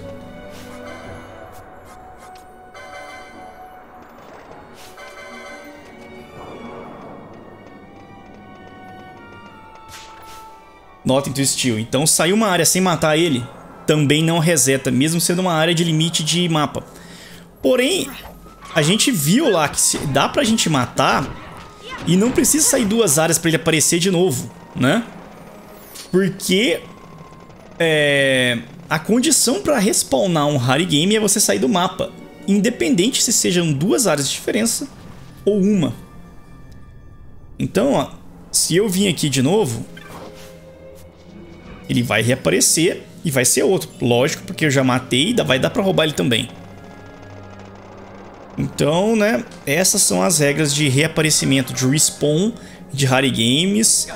Notem to Steel. Então, sair uma área sem matar ele também não reseta, mesmo sendo uma área de limite de mapa. Porém, a gente viu lá que dá pra gente matar e não precisa sair duas áreas pra ele aparecer de novo, né? Porque é, a condição pra respawnar um Harry Game é você sair do mapa, independente se sejam duas áreas de diferença ou uma. Então, ó, se eu vim aqui de novo, ele vai reaparecer e vai ser outro. Lógico, porque eu já matei e vai dar pra roubar ele também. Então, né, essas são as regras de reaparecimento, de respawn de Harry Games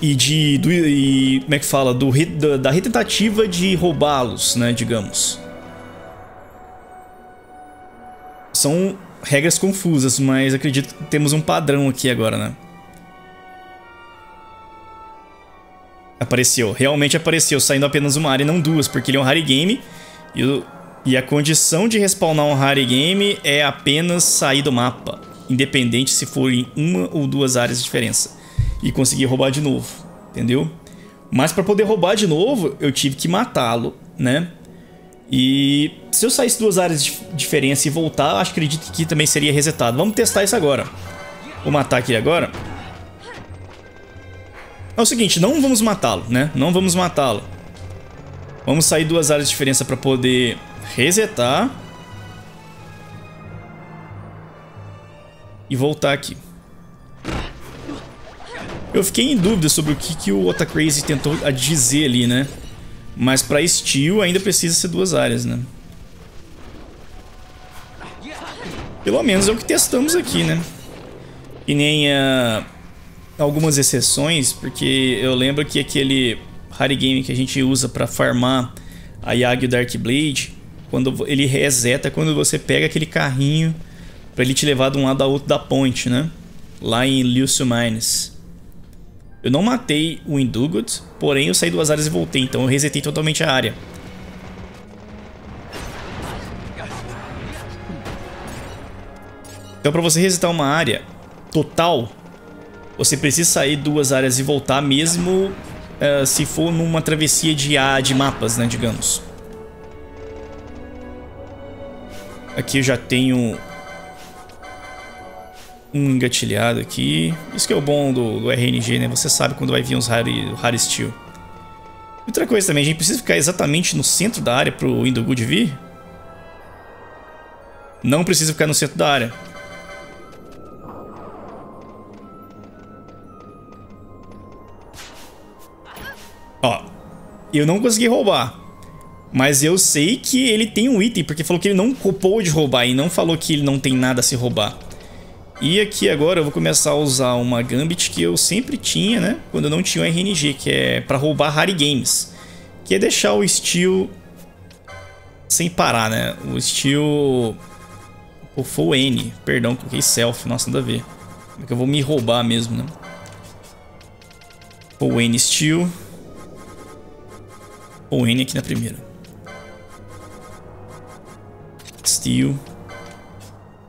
e de do, e, como é que fala do da, da retentativa de roubá-los, né, digamos. São regras confusas, mas acredito que temos um padrão aqui agora, né? Apareceu, realmente apareceu, saindo apenas uma área e não duas, porque ele é um Harry Game e, o, e a condição de respawnar um Harry Game é apenas sair do mapa, independente se for em uma ou duas áreas de diferença. E conseguir roubar de novo, entendeu? Mas para poder roubar de novo, eu tive que matá-lo, né? E se eu saísse duas áreas de diferença e voltar, acho que acredito que também seria resetado. Vamos testar isso agora. Vou matar aqui agora. É o seguinte, não vamos matá-lo, né? Não vamos matá-lo. Vamos sair duas áreas de diferença para poder resetar. E voltar aqui. Eu fiquei em dúvida sobre o que, que o Otacrazy tentou dizer ali, né? Mas para Steel ainda precisa ser duas áreas, né? Pelo menos é o que testamos aqui, né? E nem a algumas exceções, porque eu lembro que aquele Harry Game que a gente usa para farmar a Yagyu Dark Blade, quando ele reseta quando você pega aquele carrinho para ele te levar de um lado ao outro da ponte, né? Lá em Lucio Mines. Eu não matei o Indugut, porém eu saí duas áreas e voltei, então eu resetei totalmente a área. Então para você resetar uma área total, você precisa sair duas áreas e voltar mesmo uh, se for numa travessia de, A de mapas, né, digamos. Aqui eu já tenho um engatilhado aqui. Isso que é o bom do, do RNG, né? Você sabe quando vai vir uns Rare, rare Steel. Outra coisa também, a gente precisa ficar exatamente no centro da área para o Indogood vir? Não precisa ficar no centro da área. Ó, eu não consegui roubar. Mas eu sei que ele tem um item, porque falou que ele não culpou de roubar e não falou que ele não tem nada a se roubar. E aqui agora eu vou começar a usar uma Gambit que eu sempre tinha, né? Quando eu não tinha o RNG, que é pra roubar Harry Games. Que é deixar o Steel sem parar, né? O estilo... O full N, perdão, coloquei self, nossa, nada a ver. Como é que eu vou me roubar mesmo, né? Full N Steel. Full N aqui na primeira. Steel.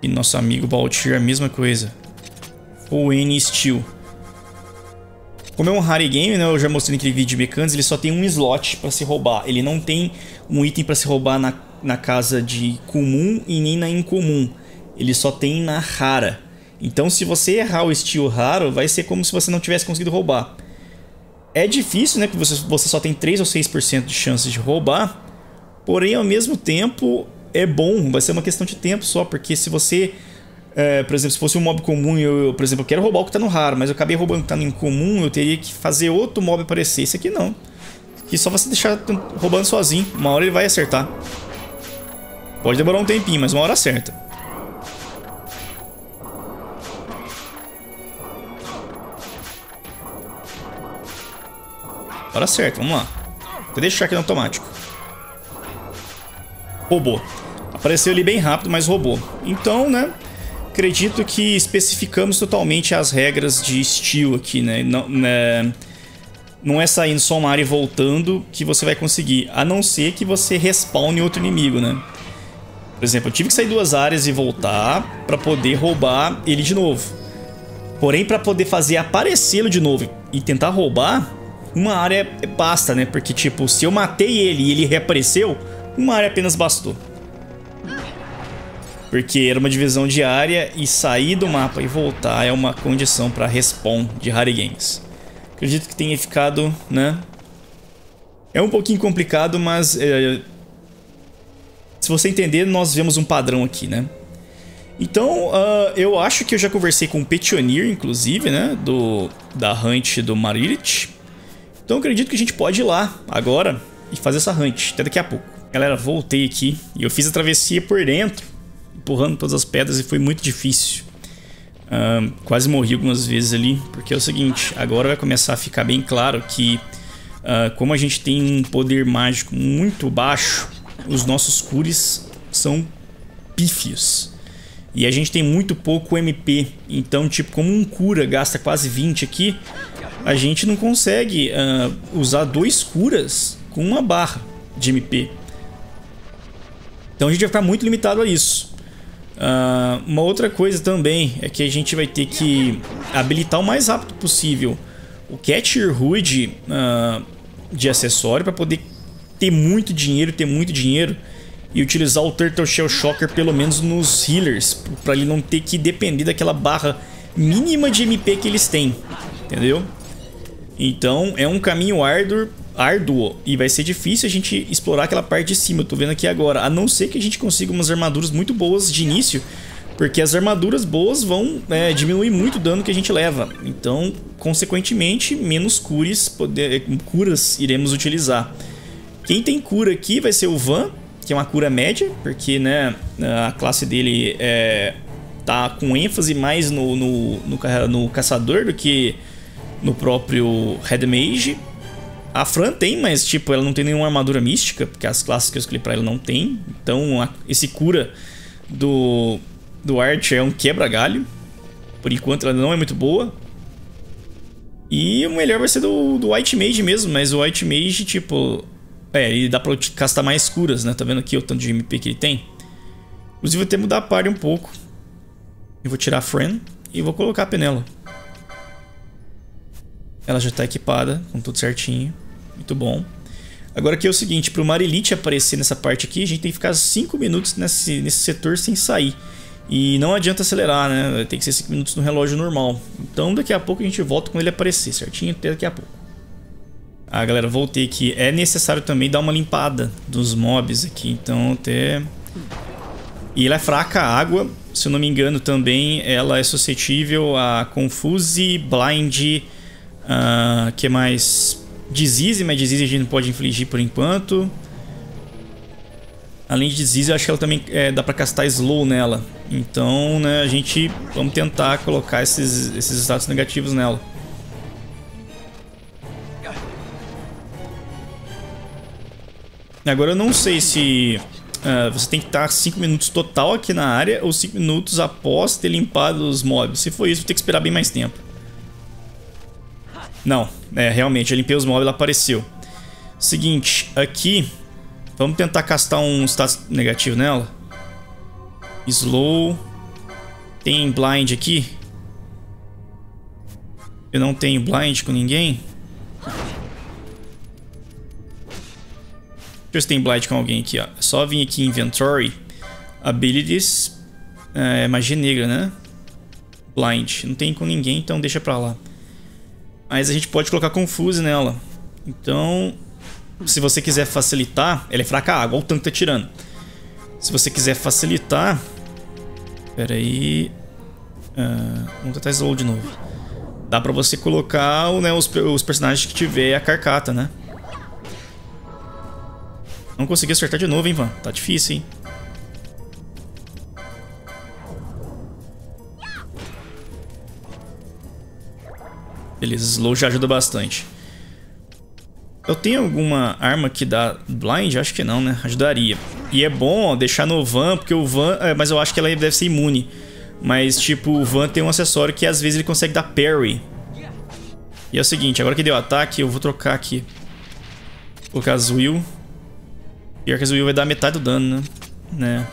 E nosso amigo Baltir, a mesma coisa. Full N Steel. Como é um rare game, né, eu já mostrei naquele vídeo de mecânicos, ele só tem um slot para se roubar. Ele não tem um item para se roubar na, na casa de comum e nem na incomum. Ele só tem na rara. Então se você errar o estilo raro, vai ser como se você não tivesse conseguido roubar. É difícil, né, que você, você só tem 3 ou 6% de chances de roubar. Porém, ao mesmo tempo, é bom. Vai ser uma questão de tempo só, porque se você é, por exemplo, se fosse um mob comum, eu, por exemplo, eu quero roubar o que está no raro, mas eu acabei roubando o que está no incomum, eu teria que fazer outro mob aparecer. Esse aqui não. Que só você deixar roubando sozinho. Uma hora ele vai acertar. Pode demorar um tempinho, mas uma hora acerta. Hora certa, vamos lá. Vou deixar aqui no automático. Roubou. Apareceu ali bem rápido, mas roubou. Então, né? acredito que especificamos totalmente as regras de estilo aqui, né? Não, né? não é saindo só uma área e voltando que você vai conseguir, a não ser que você respawne outro inimigo, né? Por exemplo, eu tive que sair duas áreas e voltar para poder roubar ele de novo. Porém, para poder fazer aparecê-lo de novo e tentar roubar, uma área basta, né? Porque, tipo, se eu matei ele e ele reapareceu, uma área apenas bastou. Porque era uma divisão diária e sair do mapa e voltar é uma condição para respawn de Rare Games. Acredito que tenha ficado, né? É um pouquinho complicado, mas é, se você entender, nós vemos um padrão aqui, né? Então, uh, eu acho que eu já conversei com o Petionir, inclusive, né? Do, da hunt do Marilich. Então, acredito que a gente pode ir lá agora e fazer essa hunt, até daqui a pouco. Galera, voltei aqui e eu fiz a travessia por dentro empurrando todas as pedras e foi muito difícil. Uh, quase morri algumas vezes ali, porque é o seguinte, agora vai começar a ficar bem claro que uh, como a gente tem um poder mágico muito baixo, os nossos cures são pífios. E a gente tem muito pouco MP, então tipo, como um cura gasta quase 20 aqui, a gente não consegue uh, usar dois curas com uma barra de MP. Então a gente vai ficar muito limitado a isso. Uh, uma outra coisa também é que a gente vai ter que habilitar o mais rápido possível o Catcher Hood uh, de acessório para poder ter muito dinheiro, ter muito dinheiro e utilizar o Turtle Shell Shocker pelo menos nos healers, para ele não ter que depender daquela barra mínima de MP que eles têm, entendeu? Então é um caminho árduo árduo e vai ser difícil a gente explorar aquela parte de cima. Eu tô vendo aqui agora. A não ser que a gente consiga umas armaduras muito boas de início. Porque as armaduras boas vão é, diminuir muito o dano que a gente leva. Então, consequentemente, menos cures, poder, curas iremos utilizar. Quem tem cura aqui vai ser o Van, que é uma cura média. Porque né, a classe dele é, tá com ênfase mais no, no, no, no caçador do que no próprio Red Mage. A Fran tem, mas tipo, ela não tem nenhuma armadura mística, porque as classes que eu escolhi pra ela não tem. Então, a, esse cura do, do Archer é um quebra-galho. Por enquanto, ela não é muito boa. E o melhor vai ser do, do White Mage mesmo, mas o White Mage, tipo... É, ele dá pra castar mais curas, né? Tá vendo aqui o tanto de MP que ele tem? Inclusive, vou ter que mudar a party um pouco. Eu vou tirar a Fran e vou colocar a Penela. Ela já tá equipada, com tudo certinho. Muito bom. Agora aqui é o seguinte, para o Marilite aparecer nessa parte aqui, a gente tem que ficar 5 minutos nesse, nesse setor sem sair. E não adianta acelerar, né? Tem que ser 5 minutos no relógio normal. Então daqui a pouco a gente volta quando ele aparecer, certinho? Até daqui a pouco. Ah, galera, voltei aqui. É necessário também dar uma limpada dos mobs aqui, então até... E ela é fraca a água, se eu não me engano também ela é suscetível a Confuse, Blind, uh, que mais Disease, mas Disease a gente não pode infligir por enquanto. Além de Disease, eu acho que ela também é, dá pra castar Slow nela. Então, né, a gente vamos tentar colocar esses, esses status negativos nela. Agora eu não sei se uh, você tem que estar 5 minutos total aqui na área ou 5 minutos após ter limpado os mobs. Se for isso, vou ter que esperar bem mais tempo. Não, é, realmente, eu limpei os e ela apareceu. Seguinte, aqui, vamos tentar castar um status negativo nela. Slow. Tem blind aqui? Eu não tenho blind com ninguém? ver se tem blind com alguém aqui, ó. É só vir aqui em Inventory. Abilities. É, magia negra, né? Blind. Não tem com ninguém, então deixa pra lá. Mas a gente pode colocar Confuse nela. Então, se você quiser facilitar... Ela é fraca água, olha o tanto que tá tirando. Se você quiser facilitar... Pera aí... Uh, vamos tentar slow de novo. Dá pra você colocar né, os, os personagens que tiver a carcata, né? Não consegui acertar de novo, hein, Van? Tá difícil, hein? Beleza, slow já ajuda bastante. Eu tenho alguma arma que dá blind? Acho que não, né? Ajudaria. E é bom deixar no Van, porque o Van... É, mas eu acho que ela deve ser imune. Mas, tipo, o Van tem um acessório que às vezes ele consegue dar parry. E é o seguinte, agora que deu ataque, eu vou trocar aqui. Vou colocar as Will. Pior que a Zuil vai dar metade do dano, né? né?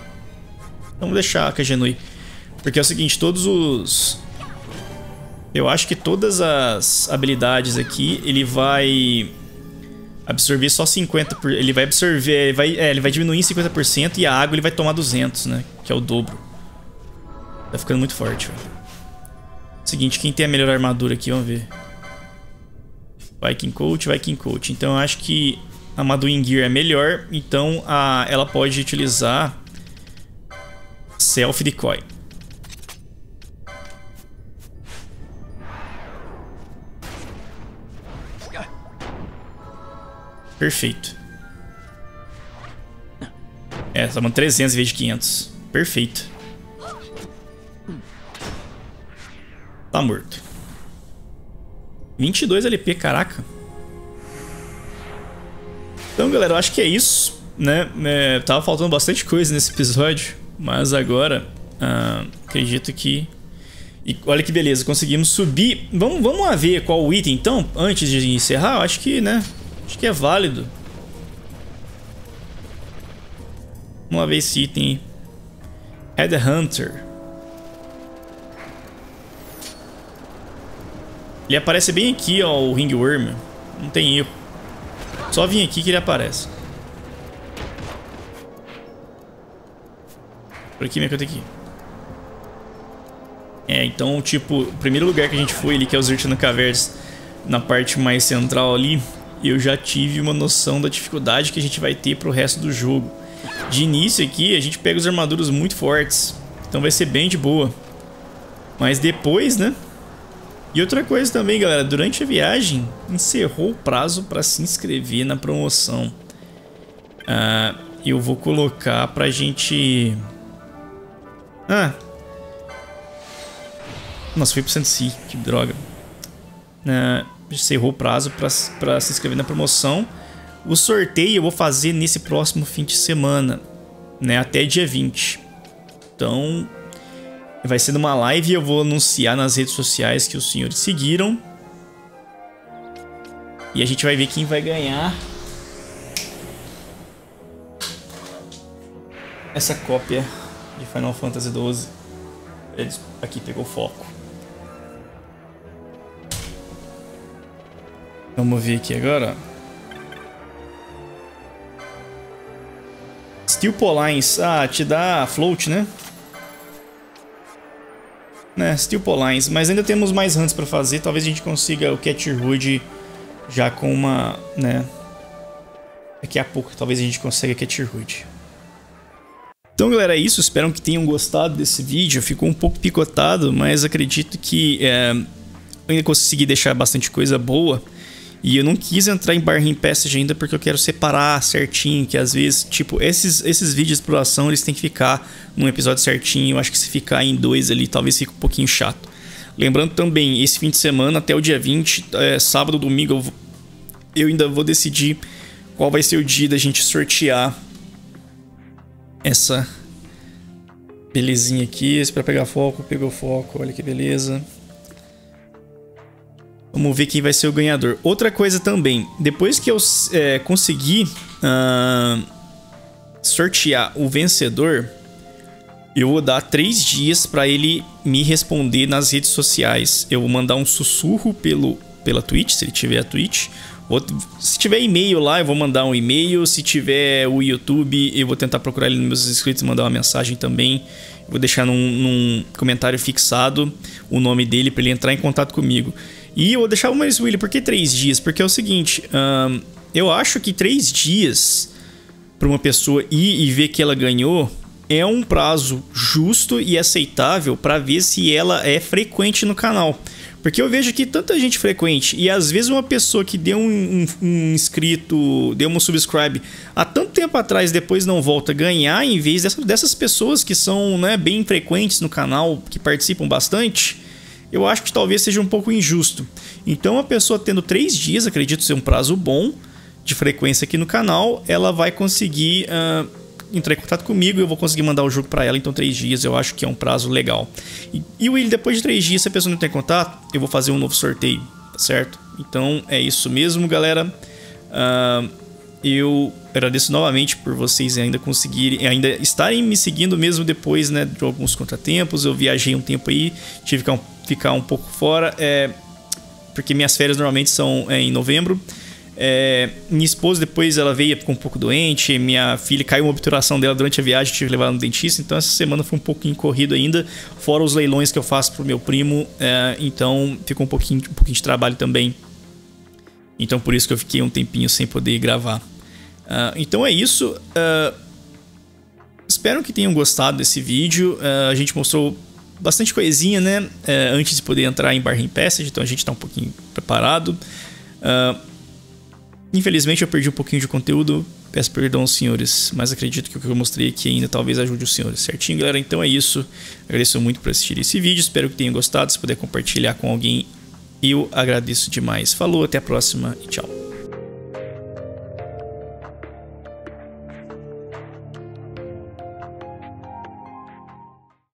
Vamos deixar a Kagenui. Porque é o seguinte, todos os... Eu acho que todas as habilidades aqui, ele vai absorver só 50%. Por... Ele vai absorver... Ele vai, é, ele vai diminuir em 50% e a água ele vai tomar 200, né? Que é o dobro. Tá ficando muito forte, velho. Seguinte, quem tem a melhor armadura aqui? Vamos ver. Viking Coach, Viking Coach. Então eu acho que a Maduin Gear é melhor, então a, ela pode utilizar Self Decoy. Perfeito. É, tá 300 em vez de 500. Perfeito. Tá morto. 22 LP, caraca. Então, galera, eu acho que é isso, né? É, tava faltando bastante coisa nesse episódio, mas agora ah, acredito que... E olha que beleza, conseguimos subir. Vamos, vamos ver qual o item, então, antes de encerrar. Eu acho que, né? Acho que é válido. Vamos ver esse item. Headhunter. Ele aparece bem aqui, ó, o Ringworm. Não tem erro. Só vir aqui que ele aparece. Por aqui, minha conta aqui. É, então, tipo, o primeiro lugar que a gente foi ali, que é os Urtina Caverns, na parte mais central ali, eu já tive uma noção da dificuldade que a gente vai ter pro resto do jogo. De início aqui, a gente pega os armaduras muito fortes, então vai ser bem de boa. Mas depois, né, e outra coisa também, galera, durante a viagem, encerrou o prazo para se inscrever na promoção. Uh, eu vou colocar pra gente... Ah! Nossa, foi pro Sensi, que droga. Uh, encerrou o prazo para se inscrever na promoção. O sorteio eu vou fazer nesse próximo fim de semana, né, até dia 20. Então, Vai ser numa live e eu vou anunciar nas redes sociais que os senhores seguiram. E a gente vai ver quem vai ganhar essa cópia de Final Fantasy XII. Aqui pegou foco. Vamos ver aqui agora. Steel Polines. Ah, te dá float, né? né, Steel Polines, mas ainda temos mais hunts para fazer, talvez a gente consiga o Catcherhood já com uma, né, daqui a pouco talvez a gente consiga Catcherhood. Então galera, é isso, espero que tenham gostado desse vídeo, ficou um pouco picotado, mas acredito que é, ainda consegui deixar bastante coisa boa. E eu não quis entrar em Barring Passage ainda porque eu quero separar certinho, que às vezes, tipo, esses, esses vídeos de exploração, eles têm que ficar num episódio certinho. Eu acho que se ficar em dois ali, talvez fique um pouquinho chato. Lembrando também, esse fim de semana, até o dia 20, é, sábado, domingo, eu, eu ainda vou decidir qual vai ser o dia da gente sortear essa belezinha aqui. Esse pra pegar foco, pegou foco, olha que beleza. Vamos ver quem vai ser o ganhador. Outra coisa também, depois que eu é, conseguir uh, sortear o vencedor, eu vou dar três dias para ele me responder nas redes sociais. Eu vou mandar um sussurro pelo, pela Twitch, se ele tiver a Twitch. se tiver e-mail lá, eu vou mandar um e-mail. Se tiver o YouTube, eu vou tentar procurar ele nos meus inscritos e mandar uma mensagem também. Vou deixar num, num comentário fixado o nome dele para ele entrar em contato comigo. E eu vou deixar mais Willy, por que três dias? Porque é o seguinte, eu acho que três dias para uma pessoa ir e ver que ela ganhou é um prazo justo e aceitável para ver se ela é frequente no canal. Porque eu vejo que tanta gente frequente e às vezes uma pessoa que deu um, um, um, inscrito, deu um subscribe há tanto tempo atrás depois não volta a ganhar em vez dessas, dessas pessoas que são né, bem frequentes no canal, que participam bastante, eu acho que talvez seja um pouco injusto. Então a pessoa tendo três dias, acredito ser um prazo bom de frequência aqui no canal, ela vai conseguir... Uh, entrar em contato comigo e eu vou conseguir mandar o jogo para ela. Então, três dias eu acho que é um prazo legal. E, e Will, depois de três dias, se a pessoa não tem contato, eu vou fazer um novo sorteio, tá certo? Então, é isso mesmo, galera. Uh, eu agradeço novamente por vocês ainda conseguirem, ainda estarem me seguindo mesmo depois né, de alguns contratempos. Eu viajei um tempo aí, tive que ficar um, ficar um pouco fora, é, porque minhas férias normalmente são é, em novembro. É, minha esposa depois ela veio ficou um pouco doente, minha filha caiu uma obturação dela durante a viagem, tive que levar no dentista, então essa semana foi um pouquinho corrido ainda, fora os leilões que eu faço pro meu primo, é, então ficou um pouquinho, um pouquinho de trabalho também. Então por isso que eu fiquei um tempinho sem poder gravar. Uh, então é isso. Uh, espero que tenham gostado desse vídeo. Uh, a gente mostrou bastante coisinha, né? antes de poder entrar em Barring Passage, então a gente está um pouquinho preparado. Uh, Infelizmente eu perdi um pouquinho de conteúdo, peço perdão aos senhores, mas acredito que o que eu mostrei aqui ainda talvez ajude os senhores, certinho galera? Então é isso, agradeço muito por assistir esse vídeo, espero que tenham gostado, se puder compartilhar com alguém, eu agradeço demais. Falou, até a próxima e tchau.